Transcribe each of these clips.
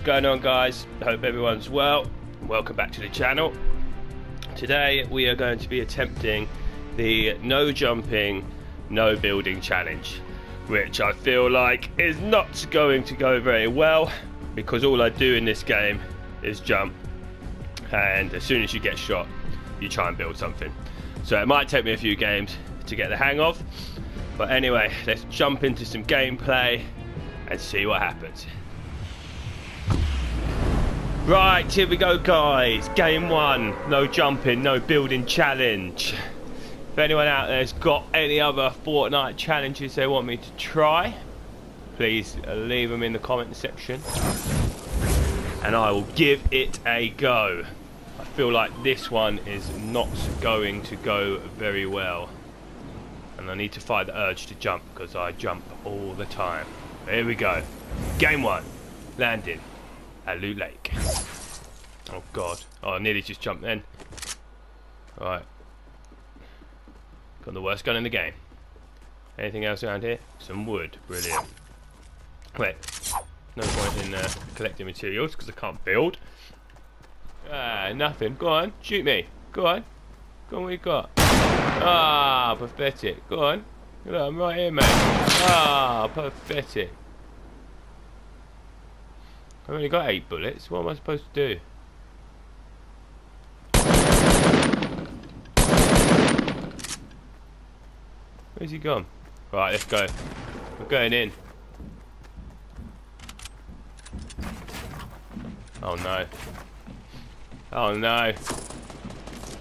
What's going on guys? Hope everyone's well. Welcome back to the channel. Today we are going to be attempting the no jumping, no building challenge which I feel like is not going to go very well because all I do in this game is jump and as soon as you get shot you try and build something. So it might take me a few games to get the hang of but anyway let's jump into some gameplay and see what happens. Right, here we go guys. Game one. No jumping, no building challenge. If anyone out there's got any other Fortnite challenges they want me to try, please leave them in the comment section. And I will give it a go. I feel like this one is not going to go very well. And I need to fight the urge to jump because I jump all the time. Here we go. Game one. Landing at Loot Lake. Oh god. Oh, I nearly just jumped then. Alright. Got the worst gun in the game. Anything else around here? Some wood. Brilliant. Wait. No point in uh, collecting materials because I can't build. Ah, nothing. Go on. Shoot me. Go on. Go on, what you got? Ah, pathetic. Go on. Look, I'm right here, mate. Ah, pathetic. I've only got eight bullets. What am I supposed to do? Where's he gone? Right, let's go. We're going in. Oh no. Oh no.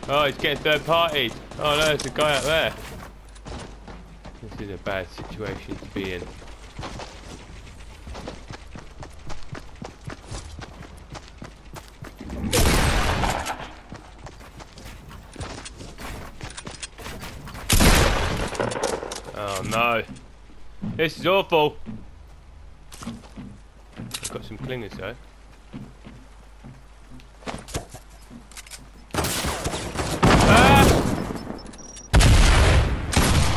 Oh, he's getting third party. Oh no, there's a guy up there. This is a bad situation to be in. Oh no. This is awful. I've got some clingers though.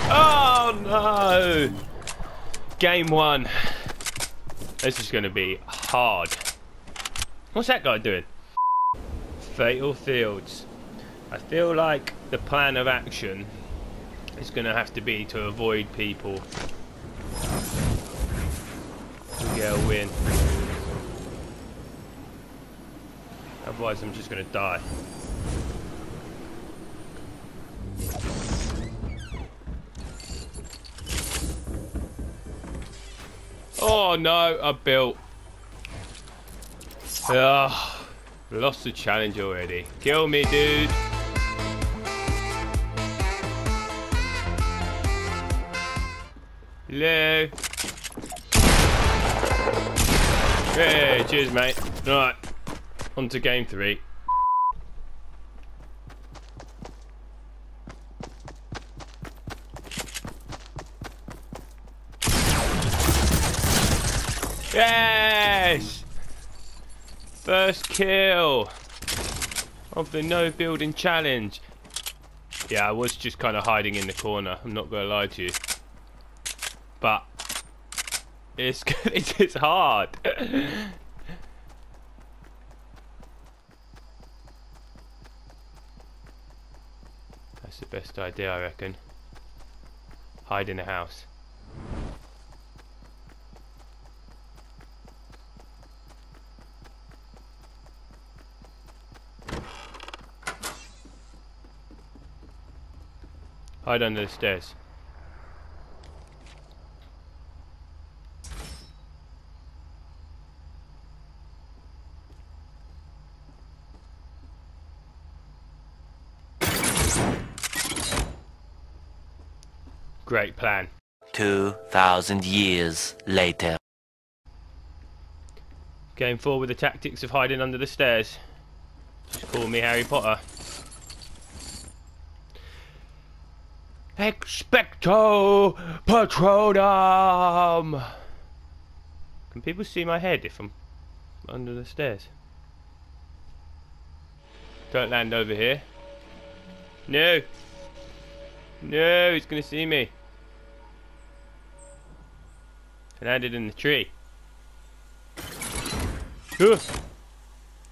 Ah! Oh no! Game one. This is going to be hard. What's that guy doing? Fatal Fields. I feel like the plan of action is going to have to be to avoid people to get a win. Otherwise I'm just going to die. Oh no, I built. Ugh, lost the challenge already. Kill me, dude. Hello. Hey, cheers, mate. Right, on to game three. Yes! First kill of the no building challenge. Yeah, I was just kind of hiding in the corner. I'm not going to lie to you. But it's it is hard. That's the best idea, I reckon. Hide in a house. Hide under the stairs. Great plan. 2,000 years later. Going forward with the tactics of hiding under the stairs. Just call me Harry Potter. Expecto Patronum! Can people see my head if I'm under the stairs? Don't land over here. No! No, he's gonna see me. And I landed in the tree. Ugh.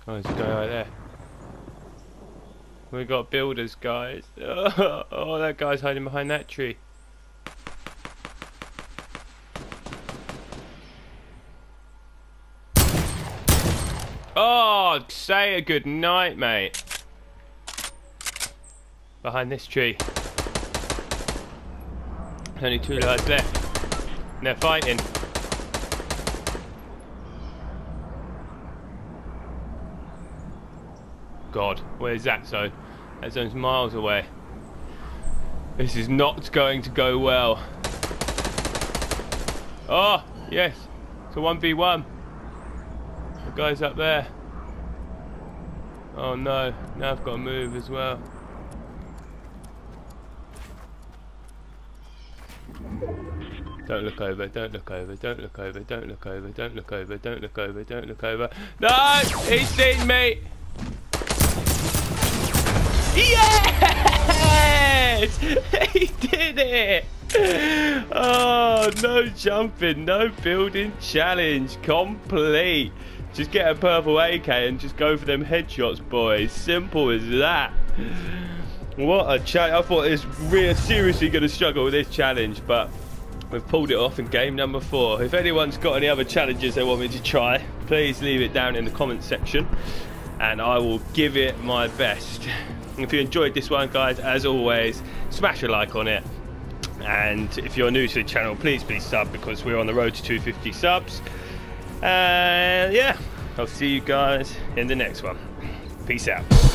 Oh, there's a guy right there. We got builders, guys. Oh, that guy's hiding behind that tree. Oh, say a good night, mate. Behind this tree. Only two guys left. And they're fighting. God, where's that zone? That zone's miles away. This is not going to go well. Oh, yes. It's a 1v1. The guy's up there. Oh no, now I've got to move as well. Don't look over, don't look over, don't look over, don't look over, don't look over, don't look over, don't look over. No! He's seen me! Yes! He did it! Oh, no jumping, no building challenge, complete. Just get a purple AK and just go for them headshots, boys. Simple as that. What a challenge. I thought was really seriously going to struggle with this challenge, but we've pulled it off in game number four. If anyone's got any other challenges they want me to try, please leave it down in the comments section and I will give it my best. If you enjoyed this one, guys, as always, smash a like on it. And if you're new to the channel, please please sub because we're on the road to 250 subs. And yeah, I'll see you guys in the next one. Peace out.